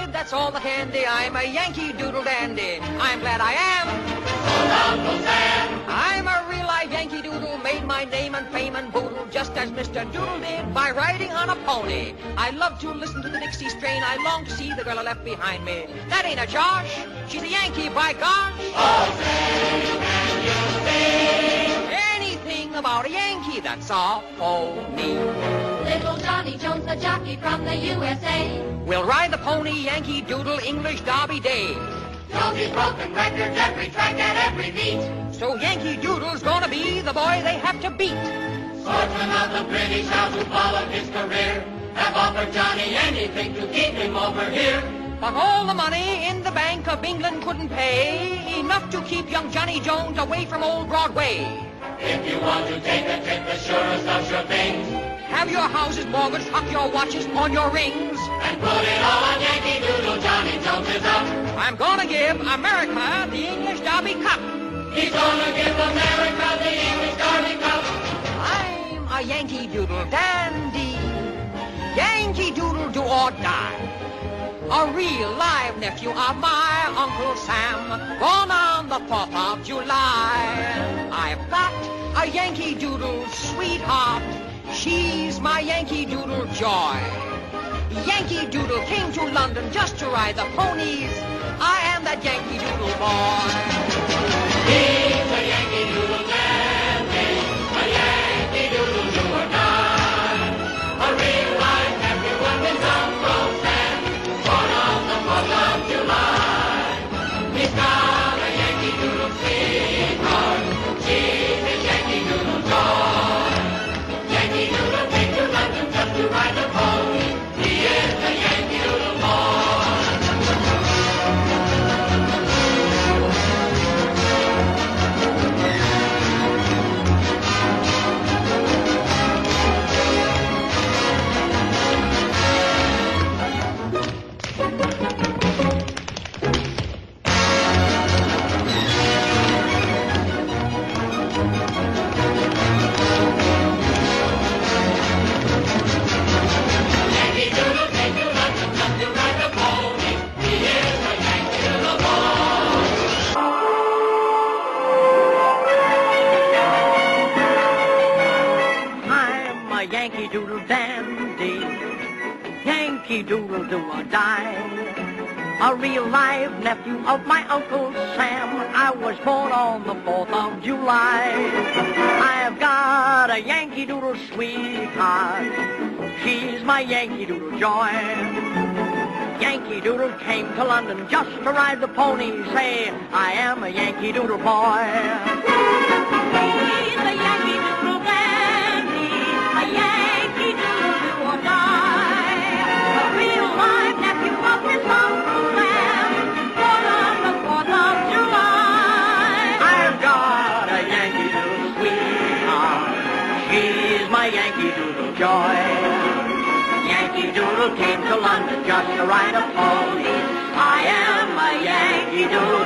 kid, that's all the handy. I'm a Yankee Doodle dandy. I'm glad I am. Uncle Sam. I'm a real live Yankee Doodle, made my name and fame and boodle, just as Mr. Doodle did by riding on a pony. I love to listen to the Dixie strain. I long to see the girl I left behind me. That ain't a Josh. She's a Yankee, by gosh. Oh, say, can you sing? About a Yankee, that's all for me. Little Johnny Jones, the jockey from the USA. We'll ride the pony, Yankee Doodle, English Derby Day. Jonesy's broken records every track at every meet. So Yankee Doodle's gonna be the boy they have to beat. Swordsmen of the British House who followed his career have offered Johnny anything to keep him over here. But all the money in the Bank of England couldn't pay enough to keep young Johnny Jones away from old Broadway. If you want to take a trip, the surest of sure things, Have your houses mortgaged, hock your watches on your rings. and put it all on Yankee Doodle, Johnny Jones is up. I'm gonna give America the English Derby Cup. He's gonna give America the English Derby Cup. I'm a Yankee Doodle dandy. Yankee Doodle do or die. A real live nephew of my Uncle Sam, born on the 4th of July. I've got a Yankee Doodle sweetheart. She's my Yankee Doodle joy. Yankee Doodle came to London just to ride the ponies. I am that Yankee Doodle boy. Yankee Yankee Doodle dandy. Yankee Doodle do or die. A real live nephew of my Uncle Sam. I was born on the 4th of July. I've got a Yankee Doodle sweetheart. She's my Yankee Doodle joy. Yankee Doodle came to London just to ride the pony. Say, I am a Yankee Doodle boy. Doodle joy. Yankee Doodle came to London just to ride a pony. I am a Yankee Doodle.